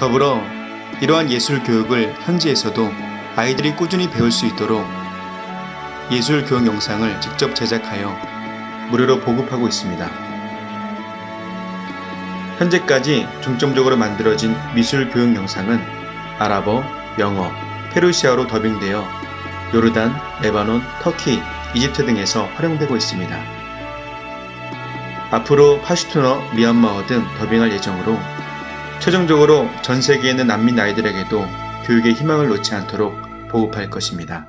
더불어 이러한 예술 교육을 현지에서도 아이들이 꾸준히 배울 수 있도록 예술 교육 영상을 직접 제작하여 무료로 보급하고 있습니다. 현재까지 중점적으로 만들어진 미술 교육 영상은 아랍어, 영어, 페르시아어로 더빙되어 요르단, 레바논, 터키, 이집트 등에서 활용되고 있습니다. 앞으로 파슈투너, 미얀마어 등 더빙할 예정으로 최종적으로 전 세계에 있는 난민 아이들에게도 교육의 희망을 놓지 않도록 보급할 것입니다.